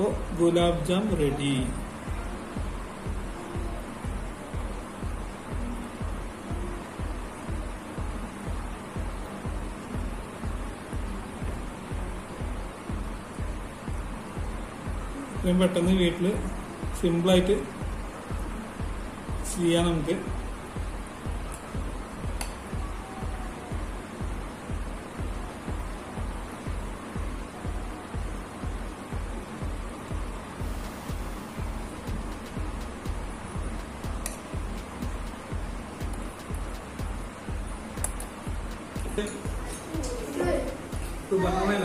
അപ്പോൾ gulab jam ready പെട്ടെന്ന് വീട്ടിൽ സിമ്പിളായിട്ട് ചെയ്യാം നമുക്ക് ബനാന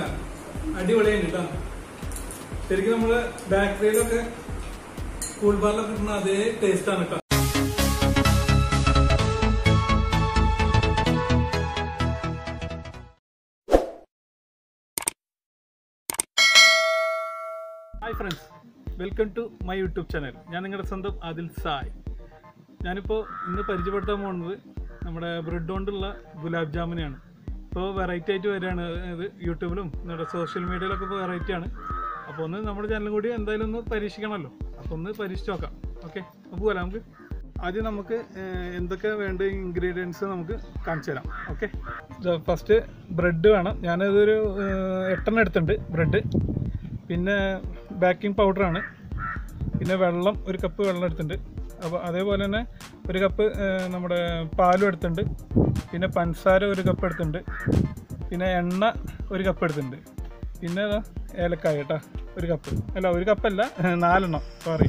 അടിപൊളിയാണ് കേട്ടോ. ശരിക്കും നമ്മൾ ബേക്കറിയിലൊക്കെ കൂൾ ബാറിലൊക്കെ കിട്ടുന്ന അതേ ടേസ്റ്റ് ആണ് കേട്ടോ. Hi friends welcome to my YouTube channel ഞാൻ നിങ്ങളുടെ സ്വന്തം അതിൽ സായ്. ഞാനിപ്പോൾ ഇന്ന് പരിചയപ്പെടുത്താൻ പോകുന്നത് നമ്മുടെ ബ്രെഡ് കൊണ്ടുള്ള ഗുലാബ് ജാമുനാണ് ഇപ്പോൾ വെറൈറ്റി ആയിട്ട് വരികയാണ്. ഇത് യൂട്യൂബിലും നമ്മുടെ സോഷ്യൽ മീഡിയയിലൊക്കെ ഇപ്പോൾ വെറൈറ്റി ആണ്. അപ്പോൾ ഒന്ന് നമ്മുടെ ചാനലും കൂടി എന്തായാലും ഒന്ന് പരീക്ഷിക്കണമല്ലോ. അപ്പോൾ ഒന്ന് പരീക്ഷിച്ച് നോക്കാം. ഓക്കെ അപ്പോൾ പോകാം നമുക്ക്? ആദ്യം നമുക്ക് എന്തൊക്കെ വേണ്ട ഇൻഗ്രീഡിയൻസ് നമുക്ക് കാണിച്ചു തരാം. ഓക്കെ ഫസ്റ്റ് ബ്രെഡ് വേണം. ഞാനതൊരു എട്ടെണ്ണം എടുത്തിട്ടുണ്ട് ബ്രെഡ് പിന്നെ ബേക്കിംഗ് പൗഡറാണ് പിന്നെ വെള്ളം ഒരു കപ്പ് വെള്ളം എടുത്തിട്ടുണ്ട്. അപ്പോൾ അതേപോലെ തന്നെ ഒരു കപ്പ് നമ്മുടെ പാലും എടുത്തിട്ടുണ്ട്. പിന്നെ പഞ്ചസാര ഒരു കപ്പ് എടുത്തിട്ടുണ്ട്. പിന്നെ എണ്ണ ഒരു കപ്പ് എടുത്തിട്ടുണ്ട്. പിന്നെ ഏലക്കായ കേട്ടോ ഒരു കപ്പ് അല്ല ഒരു കപ്പല്ല നാലെണ്ണം. സോറി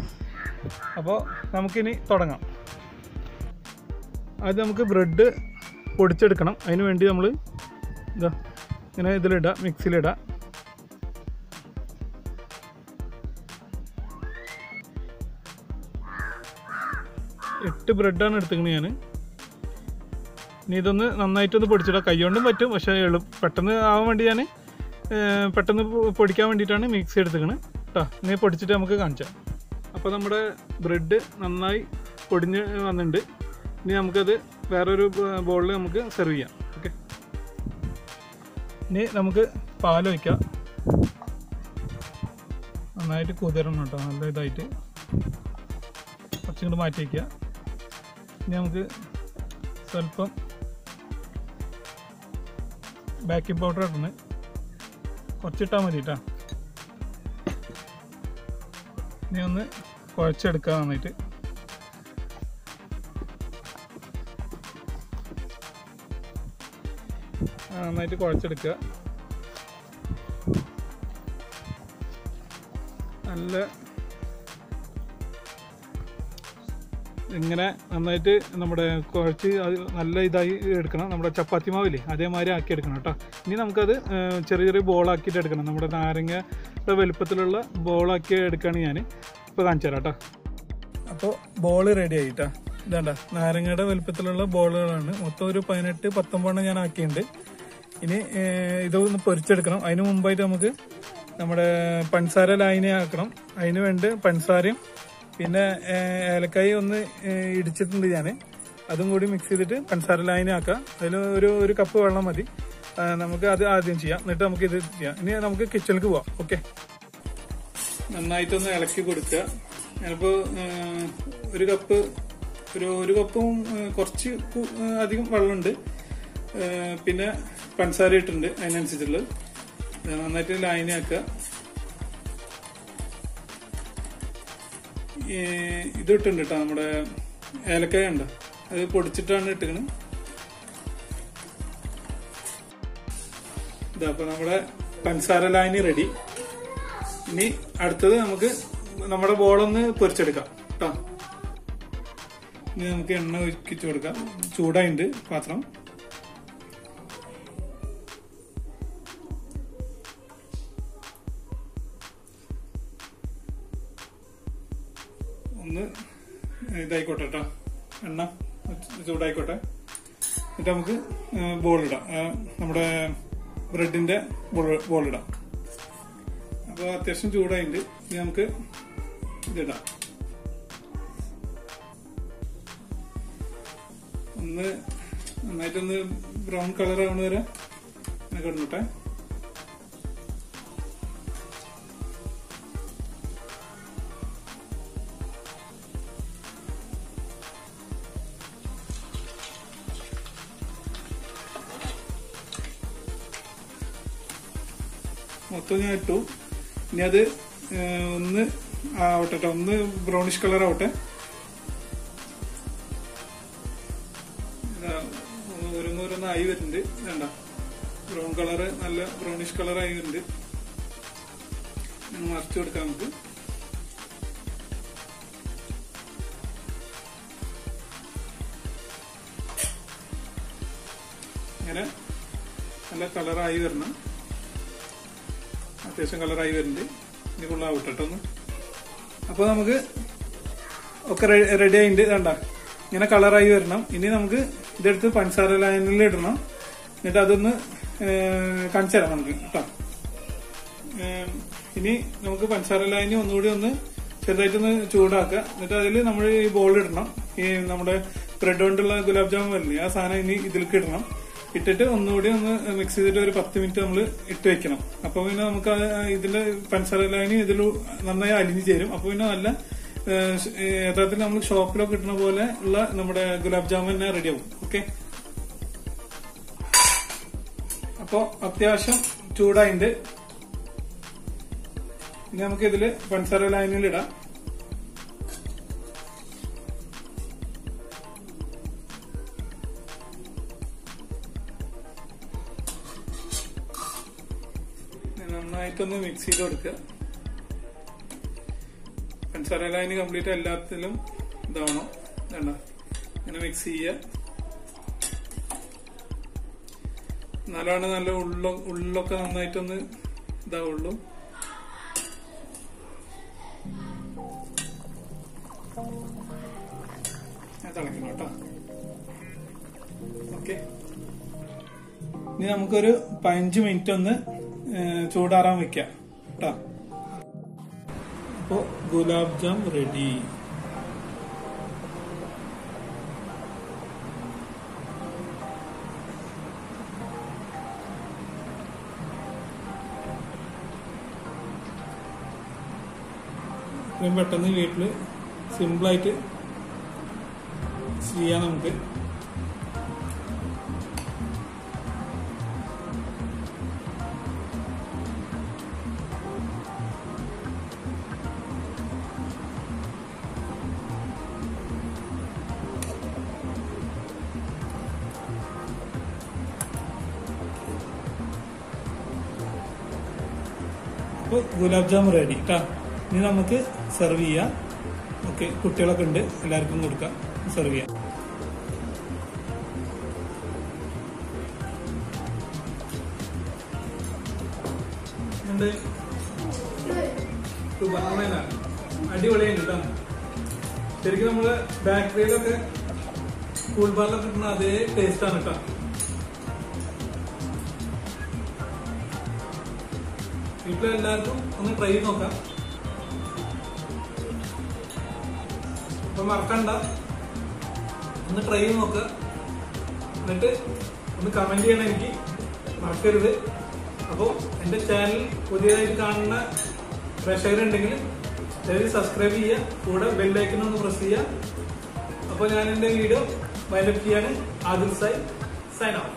അപ്പോൾ നമുക്കിനി തുടങ്ങാം. ആദ്യം നമുക്ക് ബ്രെഡ് പൊടിച്ചെടുക്കണം. അതിന് വേണ്ടി നമ്മൾ ഇതാ ഇങ്ങനെ ഇതിലിടാം മിക്സിയിലിടുക എട്ട് ബ്രെഡാണ് എടുത്തിരിക്കുന്നത് ഞാൻ ഇനി ഇതൊന്ന് നന്നായിട്ടൊന്ന് പൊടിച്ചിടാം. കൈകൊണ്ടും പറ്റും പക്ഷേ എളു പെട്ടെന്ന് ആവാൻ വേണ്ടി ഞാൻ പെട്ടെന്ന് പൊടിക്കാൻ വേണ്ടിയിട്ടാണ് മിക്സി എടുത്തിക്കണത് കേട്ടോ ഇനി പൊടിച്ചിട്ട് നമുക്ക് കാണിച്ചാം. അപ്പോൾ നമ്മുടെ ബ്രെഡ് നന്നായി പൊടിഞ്ഞ് വന്നിട്ടുണ്ട്. ഇനി നമുക്കത് വേറൊരു ബോളിൽ നമുക്ക് സെർവ് ചെയ്യാം. ഓക്കെ. ഇനി നമുക്ക് പാൽ വയ്ക്കാം നന്നായിട്ട് കുതിരണം കേട്ടോ നല്ല ഇതായിട്ട്. കുറച്ചും കൂടി മാറ്റി വയ്ക്കുക നമുക്ക് സ്വല്പം ബേക്കിംഗ് പൗഡർ ഇടണം. കുറച്ചിട്ടാൽ മതി കേട്ടോ ഇനി ഒന്ന് കുഴച്ചെടുക്കുക നന്നായിട്ട്. നന്നായിട്ട് കുഴച്ചെടുക്കുക. നല്ല ഇങ്ങനെ നന്നായിട്ട് നമ്മുടെ കുഴച്ച് അത് നല്ല ഇതായി എടുക്കണം. നമ്മുടെ ചപ്പാത്തി മാവില്ലേ അതേമാതിരി ആക്കി എടുക്കണം കേട്ടോ ഇനി നമുക്കത് ചെറിയ ചെറിയ ബോളാക്കിയിട്ട് എടുക്കണം. നമ്മുടെ നാരങ്ങയുടെ വലുപ്പത്തിലുള്ള ബോളാക്കി എടുക്കുകയാണ് ഞാൻ ഇപ്പോൾ കാണിച്ചു തരാം കേട്ടോ അപ്പോൾ ബോൾ റെഡി ആയിട്ടാ ഇതാണ്ട നാരങ്ങയുടെ വലുപ്പത്തിലുള്ള ബോളുകളാണ് മൊത്തം ഒരു പതിനെട്ട് പത്തൊമ്പതെണ്ണം ഞാൻ ആക്കിയിട്ടുണ്ട്. ഇനി ഇതൊന്ന് പൊരിച്ചെടുക്കണം. അതിന് മുമ്പായിട്ട് നമുക്ക് നമ്മുടെ പഞ്ചസാര ലായനി ആക്കണം. അതിന് വേണ്ടി പഞ്ചസാരയും പിന്നെ ഏലക്കായി ഒന്ന് ഇടിച്ചിട്ടുണ്ട് ഞാൻ അതും കൂടി മിക്സ് ചെയ്തിട്ട് പഞ്ചസാര ലായനി ആക്കാം. അതിൽ ഒരു ഒരു കപ്പ് വെള്ളം മതി. നമുക്ക് അത് ആദ്യം ചെയ്യാം. എന്നിട്ട് നമുക്ക് ഇത് ചെയ്യാം. ഇനി നമുക്ക് കിച്ചണിലേക്ക് പോവാം. ഓക്കെ നന്നായിട്ടൊന്ന് ഇളക്കി കൊടുക്കുക. ഞാനിപ്പോൾ ഒരു കപ്പ് ഒരു ഒരു കപ്പും കുറച്ച് അധികം വെള്ളമുണ്ട്. പിന്നെ പഞ്ചസാര ഇട്ടുണ്ട് അതിനനുസരിച്ചുള്ളത്. നന്നായിട്ട് ലൈനി ഇത് ഇട്ടുണ്ട് കേട്ടോ നമ്മുടെ ഏലക്കായ ഉണ്ട് അത് പൊടിച്ചിട്ടാണ് ഇട്ടിക്കണത് ഇതാ അപ്പൊ നമ്മുടെ പഞ്ചസാര ലായനി റെഡി ഇനി അടുത്തത് നമുക്ക് നമ്മുടെ ബോളൊന്ന് പൊരിച്ചെടുക്കാം കേട്ടോ ഇനി നമുക്ക് എണ്ണ ഒഴിക്കിച്ചു കൊടുക്കാം. ചൂടായിട്ടുണ്ട് പാത്രം ഒന്ന് ഇതായിക്കോട്ടെ കേട്ടോ എണ്ണ ചൂടായിക്കോട്ടെ. എന്നിട്ട് നമുക്ക് ബോളിടാം നമ്മുടെ ബ്രെഡിന്റെ ബോളിടാം അപ്പോൾ അത്യാവശ്യം ചൂടായിട്ടുണ്ട്. ഇനി നമുക്ക് ഇതിടാം. ഒന്ന് നന്നായിട്ടൊന്ന് ബ്രൗൺ കളർ ആവണ വരെ കിടന്നോട്ടെ. മൊത്തം ഞാൻ ഇട്ടു ഇനി അത് ഒന്ന് ആവട്ടെ ഒന്ന് ബ്രൗണിഷ് കളർ ആവട്ടെ. ഇതാ, ഓരോന്നോരോന്ന് ആയി വരുന്നുണ്ട്. വേണ്ട ബ്രൗൺ കളറ് നല്ല ബ്രൗണിഷ് കളർ ആയി വരുന്നുണ്ട്. മറിച്ചു കൊടുക്കാം നമുക്ക്. ഇങ്ങനെ നല്ല കളറായി വരണം. അത്യാവശ്യം കളറായി വരുന്നുണ്ട്. ഇനി കൊള്ളാവട്ടെ വിട്ടിട്ടൊന്ന് ഒന്ന്. അപ്പൊ നമുക്ക് ഒക്കെ റെഡി ആയിട്ടുണ്ട് കണ്ട? ഇങ്ങനെ കളറായി വരണം. ഇനി നമുക്ക് ഇതെടുത്ത് പഞ്ചസാര ലൈനിൽ ഇടണം. എന്നിട്ട് അതൊന്ന് കാണിച്ചു തരാം നമുക്ക്. കേട്ടോ ഇനി നമുക്ക് പഞ്ചസാര ലൈനി ഒന്നുകൂടി ഒന്ന് ചെറുതായിട്ടൊന്ന് ചൂടാക്കുക. എന്നിട്ട് അതിൽ നമ്മൾ ഈ ബോൾ ഇടണം. ഈ നമ്മുടെ ബ്രെഡ് കൊണ്ടുള്ള ഗുലാബ് ജാമുൻ വരില്ലേ ആ സാധനം ഇനി ഇതിലേക്ക് ഇടണം. ഇട്ടിട്ട് ഒന്നുകൂടി ഒന്ന് മിക്സ് ചെയ്തിട്ട് ഒരു പത്ത് മിനിറ്റ് നമ്മൾ ഇട്ട് വെക്കണം. അപ്പൊ പിന്നെ നമുക്ക് ഇതിന്റെ പഞ്ചസാര ലൈനി ഇതിൽ നന്നായി അലിഞ്ഞു ചേരും. അപ്പൊ പിന്നെ നല്ല യഥാർത്ഥത്തിൽ നമ്മൾ ഷോപ്പിലൊക്കെ കിട്ടുന്ന പോലെ ഉള്ള നമ്മുടെ ഗുലാബ് ജാമുൻ റെഡിയാവും ഓക്കെ അപ്പോ അത്യാവശ്യം ചൂടായിണ്ട്. ഇനി നമുക്ക് ഇതിൽ പഞ്ചസാര ലൈനിൽ ഇടാം. നന്നായിട്ടൊന്ന് മിക്സ് ചെയ്ത് കൊടുക്കുക. പഞ്ചസാര ലൈന് കംപ്ലീറ്റ് എല്ലാത്തിലും ഇതാവണം. വേണ്ട ഇങ്ങനെ മിക്സ് ചെയ്യുക. എന്നാലാണ് നല്ല ഉള്ള ഉള്ളൊക്കെ നന്നായിട്ടൊന്ന് ഇതാവുള്ളൂ. ഇനി നമുക്കൊരു പതിനഞ്ച് മിനിറ്റ് ഒന്ന് ചൂടാറാൻ വെക്കാം. കേട്ടോ അപ്പോ ഗുലാബ് ജാം റെഡി. ഇത്രയും പെട്ടെന്ന് വീട്ടിൽ സിമ്പിളായിട്ട് ചെയ്യാം നമുക്ക്. അപ്പോൾ ഗുലാബ് ജാമു റെഡി കേട്ടോ ഇനി നമുക്ക് സെർവ് ചെയ്യാം. ഓക്കെ കുട്ടികളൊക്കെ ഉണ്ട്. എല്ലാവർക്കും കൊടുക്കാം. സെർവ് ചെയ്യാം. കേട്ടോ ശരിക്കും നമ്മൾ ബേക്കറിയിലൊക്കെ സ്കൂൾ ബാറിലൊക്കെ കിട്ടുന്ന അതേ ടേസ്റ്റ് ആണ് കേട്ടോ വീട്ടിൽ എല്ലാവർക്കും ഒന്ന് ട്രൈ ചെയ്ത് നോക്കാം. അപ്പൊ മറക്കണ്ട. ഒന്ന് ട്രൈ ചെയ്ത് നോക്കുക എന്നിട്ട് ഒന്ന് കമന്റ് ചെയ്യണം എനിക്ക്. മറക്കരുത്. അപ്പോൾ എന്റെ ചാനൽ പുതിയതായിട്ട് കാണുന്ന പ്രേക്ഷകരുണ്ടെങ്കിൽ ദയവ് സബ്സ്ക്രൈബ് ചെയ്യുക. കൂടെ ബെല്ലൈക്കൺ ഒന്ന് പ്രസ് ചെയ്യുക. അപ്പോൾ ഞാൻ എന്റെ വീഡിയോ വൈലപ്പ് ചെയ്യാണ് ആദിൽ സായി സൈൻ ഓഫ്